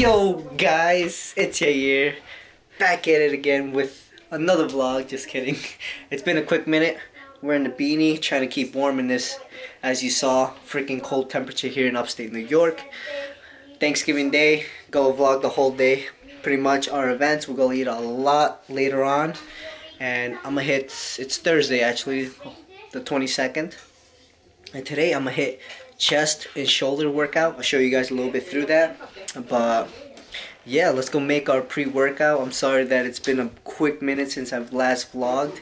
Yo guys, it's here, back at it again with another vlog, just kidding. It's been a quick minute, we're in the beanie, trying to keep warm in this, as you saw, freaking cold temperature here in upstate New York. Thanksgiving Day, go vlog the whole day, pretty much our events, we're gonna eat a lot later on. And I'm gonna hit, it's Thursday actually, the 22nd. And today I'm gonna hit chest and shoulder workout. I'll show you guys a little bit through that. But yeah, let's go make our pre-workout. I'm sorry that it's been a quick minute since I've last vlogged.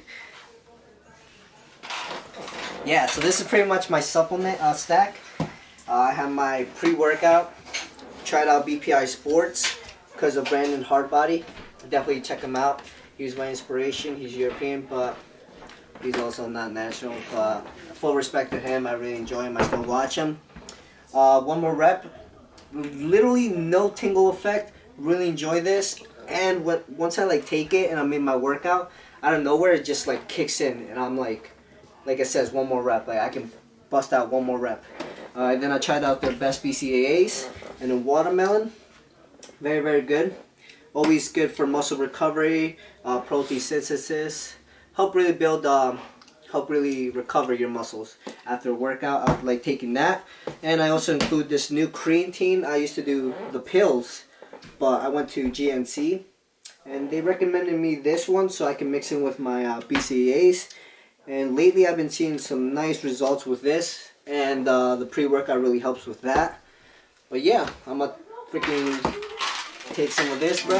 Yeah, so this is pretty much my supplement uh, stack. Uh, I have my pre-workout. Tried out BPI Sports because of Brandon Hardbody. Definitely check him out. He was my inspiration. He's European, but he's also not national. But full respect to him. I really enjoy him. I still watch him. Uh, one more rep. Literally no tingle effect. Really enjoy this. And what once I like take it and I'm in my workout, out of nowhere it just like kicks in and I'm like, like it says, one more rep. Like I can bust out one more rep. Uh, then I tried out their best BCAAs and then watermelon. Very very good. Always good for muscle recovery, uh, protein synthesis. Help really build um, help really recover your muscles after a workout. I like taking that. And I also include this new creatine. I used to do the pills, but I went to GNC and they recommended me this one so I can mix in with my uh, BCAAs. And lately I've been seeing some nice results with this and uh, the pre-workout really helps with that. But yeah, I'm gonna freaking take some of this, bro.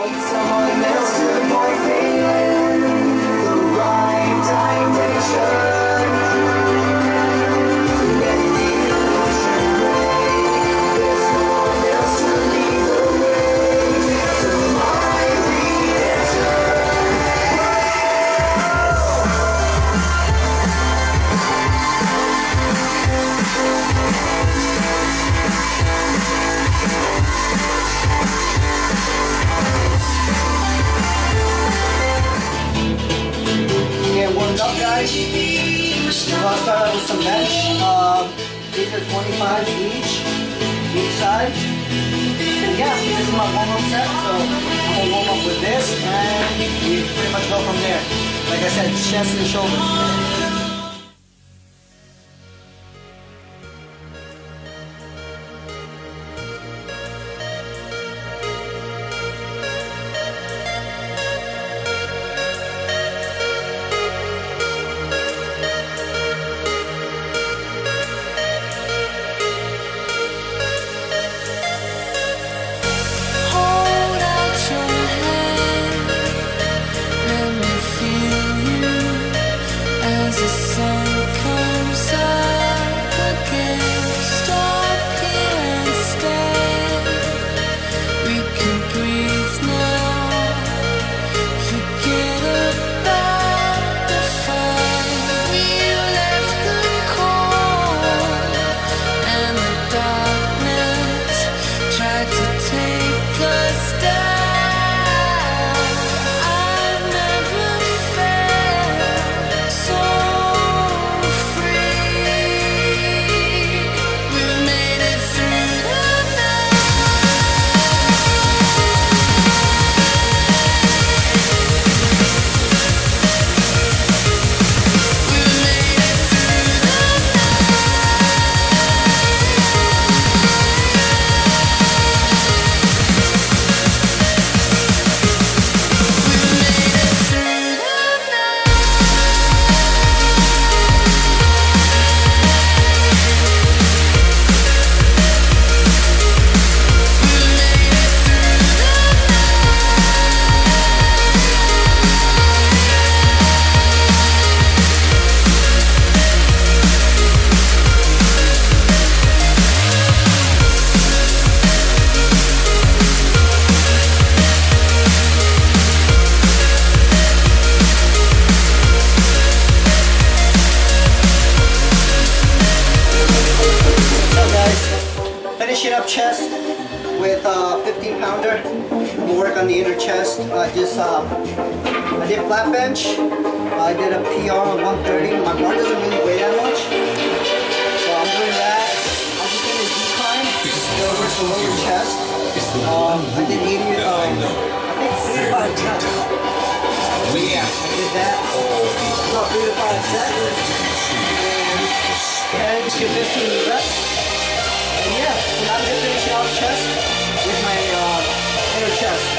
25 each, each side. And yeah, this is my warm-up set, so I'm gonna warm up with this, and we pretty much go from there. Like I said, chest and shoulders. shoulder, work on the inner chest, uh, just uh, I did flat bench, I did a PR of 130, my bar doesn't really weigh that much, so I'm doing that, I'm just doing a decline, it'll work the lower chest, um, I did 80, um, I did 35 chest. yeah, I did that, about 3 to 5 sets, and 10 to 15 reps, and yeah, now I'm going to finish out chest, uh,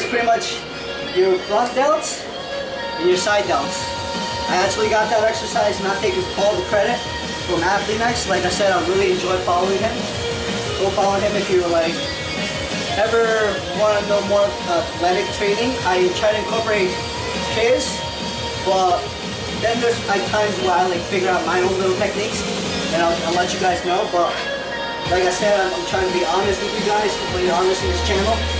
works pretty much your front delts and your side delts. I actually got that exercise, not taking all the credit from Athlean-X. Like I said, I really enjoy following him. Go follow him if you like ever want to know more athletic training. I try to incorporate his, but then there's like times where I like figure out my own little techniques, and I'll, I'll let you guys know. But like I said, I'm, I'm trying to be honest with you guys, completely honest in this channel.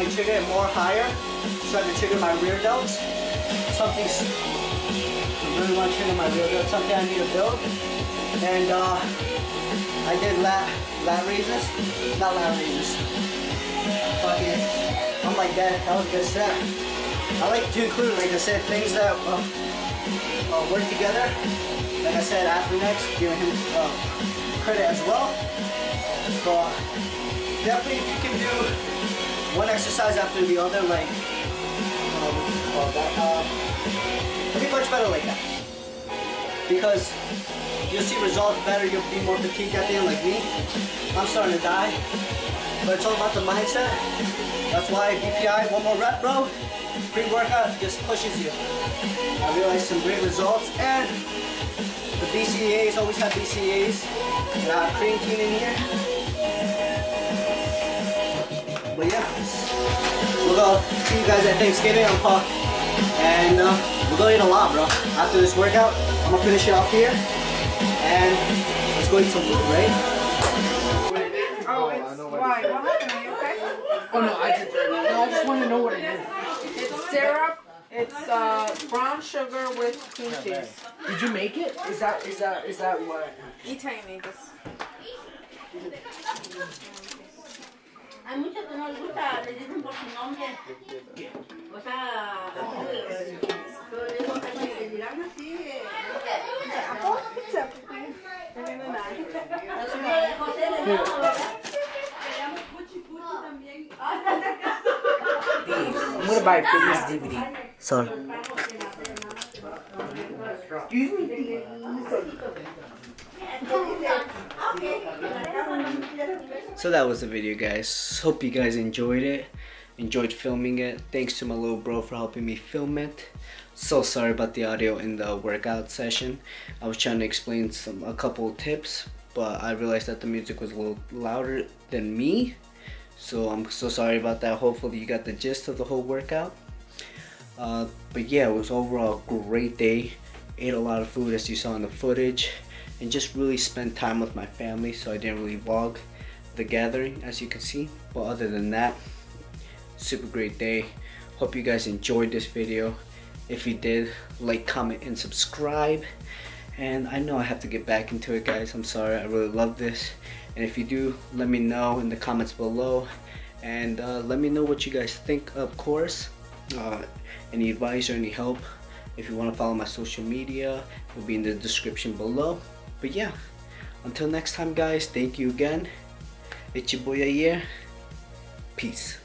I trigger it more higher, I can trigger my rear delts. Something I really want to trigger my rear delts. Something I need to build. And uh, I did lat lat raises, not lat raises. Fucking, I'm like that. That was a good set. I like to include, like I said, things that uh, uh, work together. Like I said, Athlean-X, giving him uh, credit as well. But definitely if you can do one exercise after the other, like um, uh, that, uh, it'll be much better like that. Because you'll see results better, you'll be more fatigued at the end like me. I'm starting to die. But it's all about the mindset. That's why BPI, one more rep, bro. Pre-workout just pushes you. I realized some great results and the BCAAs always have BCAAs. Got creatine in here. But yeah, we'll go see you guys at Thanksgiving. I'm Puck. And uh, we're going to eat a lot, bro. After this workout, I'm gonna finish it off here. And let's go eat some food, right? It's why? What happened? Are you okay? Oh no, I just no, I just want to know what it is. It's syrup. It's uh, brown sugar with cream cheese. Did you make it? Is that is that is that what? Ita y amigos. Hay muchos que no les gusta, les dicen por su nombre. O sea, to buy a fitness DVD. So, so that was the video, guys. Hope you guys enjoyed it. Enjoyed filming it. Thanks to my little bro for helping me film it. So sorry about the audio in the workout session. I was trying to explain some a couple tips, but I realized that the music was a little louder than me. So I'm so sorry about that. Hopefully you got the gist of the whole workout. Uh, but yeah, it was overall a great day. Ate a lot of food as you saw in the footage, and just really spent time with my family. So I didn't really vlog the gathering as you can see. But other than that, super great day. Hope you guys enjoyed this video. If you did, like, comment, and subscribe. And I know I have to get back into it, guys. I'm sorry. I really love this. And if you do, let me know in the comments below. And uh, let me know what you guys think, of course. Uh, any advice or any help. If you want to follow my social media, it will be in the description below. But yeah, until next time, guys, thank you again. It's your boy Yair. Peace.